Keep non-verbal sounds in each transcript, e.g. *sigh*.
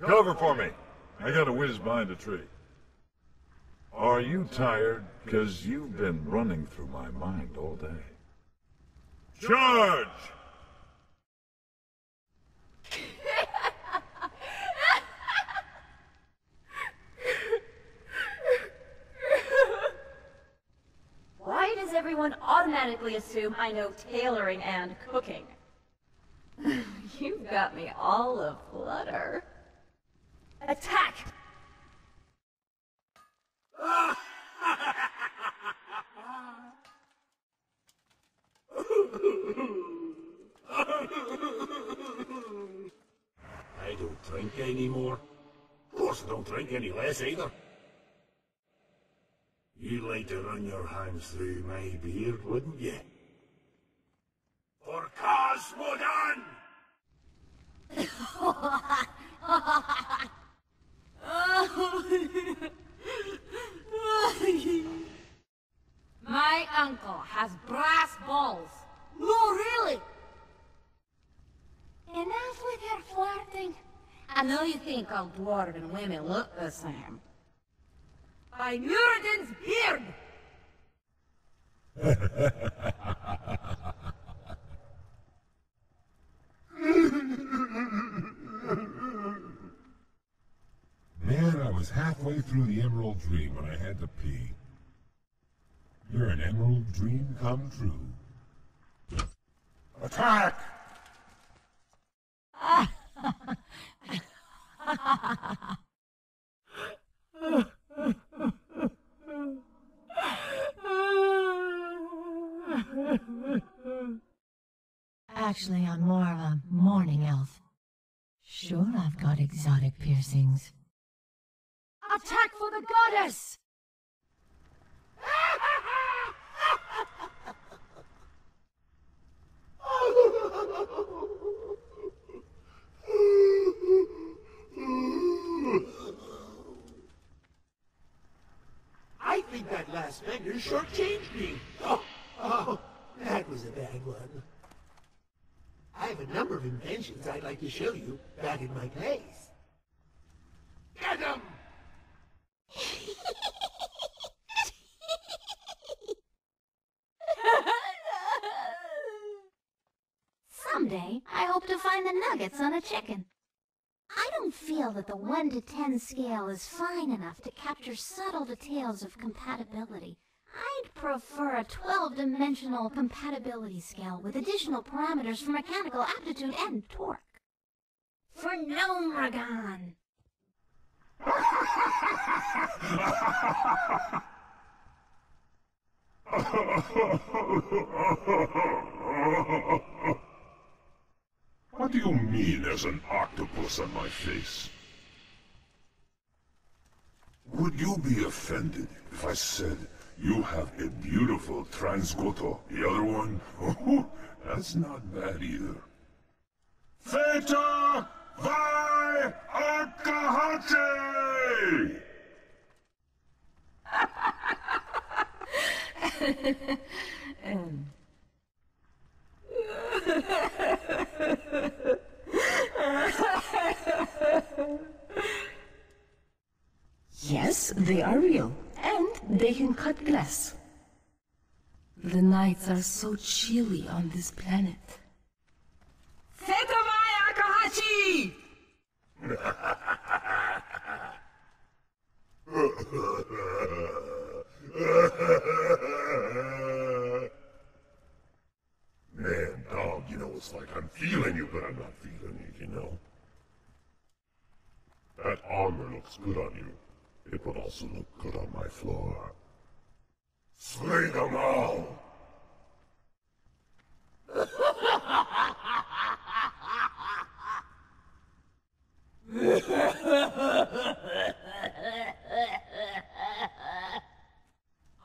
Cover for me. I gotta whiz behind a tree. Are you tired? Because you've been running through my mind all day. Charge! Everyone automatically assume I know tailoring and cooking? *laughs* You've got me all aflutter. Attack! *laughs* I don't drink anymore. Of course I don't drink any less either. You'd like to run your hands through my beard, wouldn't you? For Khaz Modan! *laughs* My uncle has brass balls. No, really? Enough with your flirting. I know you think all dwarven women look the same. By Muradin's beard! Man, I was halfway through the Emerald Dream when I had to pee. You're an Emerald Dream come true. Attack! Actually, I'm more of a morning elf. Sure, I've got exotic piercings. Attack for the goddess! I think that last vendor shortchanged me. Oh, oh, that was a bad one. I have a I'd like to show you back in my place. Get! Someday, I hope to find the nuggets on a chicken. I don't feel that the 1 to 10 scale is fine enough to capture subtle details of compatibility. I'd prefer a 12-dimensional compatibility scale with additional parameters for mechanical aptitude and torque. For Gnomeregan! What do you mean there's an octopus on my face? Would you be offended if I said you have a beautiful transgoto? The other one? *laughs* That's not bad either. Theta Vi Akahachi! Yes, they are real, they can cut glass. The nights are so chilly on this planet. Setamai Akahashi! Man, dog, you know it's like I'm feeling you, but I'm not feeling you, you know? That armor looks good on you. It would also look good on my floor. Slay them all!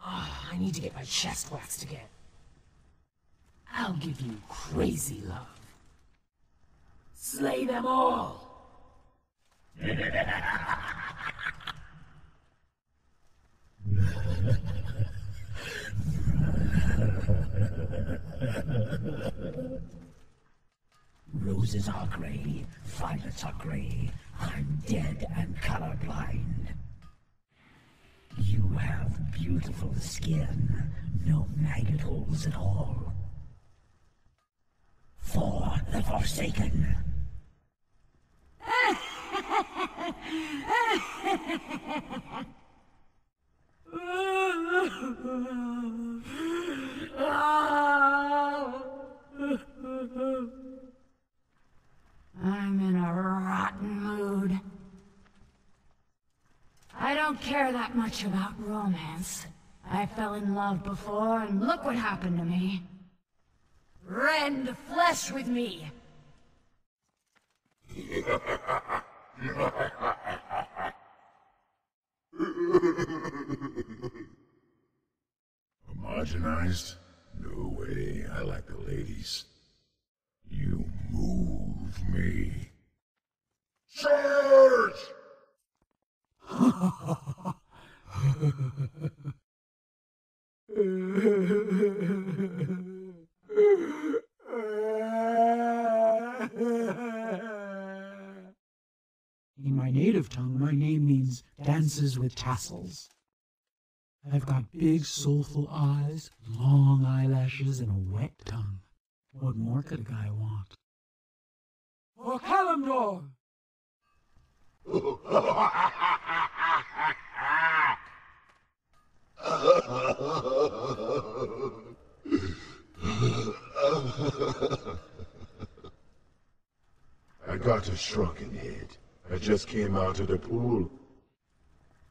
Ah, I need to get my chest waxed again. I'll give you crazy love. Slay them all! *laughs* *laughs* Roses are grey, violets are grey. I'm dead and colorblind. You have beautiful skin, no maggot holes at all. For the Forsaken. *laughs* I'm in a rotten mood. I don't care that much about romance. I fell in love before, and look what happened to me. Rend the flesh with me. Homogenized? No way. I like the ladies. You move me. Charge! In my native tongue, my name means dances with tassels. I've got big, soulful eyes, long eyelashes, and a wet tongue. What more could a guy want? For Kalimdor! *laughs* I got a shrunken head. I just came out of the pool.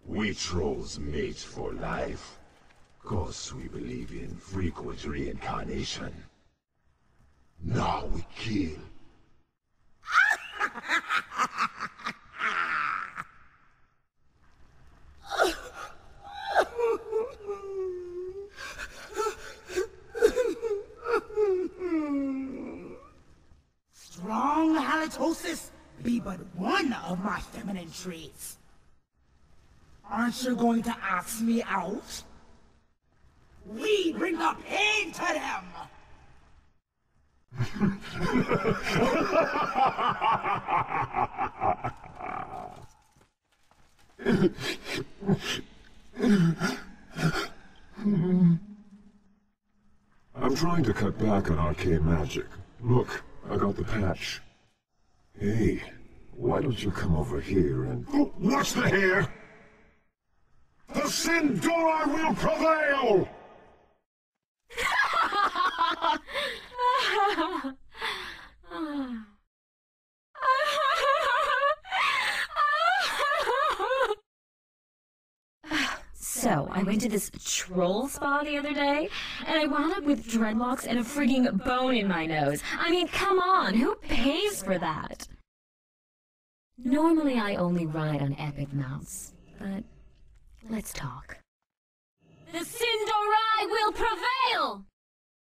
We trolls mate for life. Cause we believe in frequent reincarnation. Now we kill. Strong halitosis be but one of my feminine traits. Aren't you going to ask me out? We bring the pain to them! I'm trying to cut back on arcane magic. Look, I got the patch. Hey, why don't you come over here and... Oh, what's the hair? Sin'dorei will prevail! So, I went to this troll spa the other day, and I wound up with dreadlocks and a frigging bone in my nose. I mean, come on, who pays for that? Normally, I only ride on epic mounts, but let's talk. The Sin'dorei will prevail!